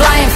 flying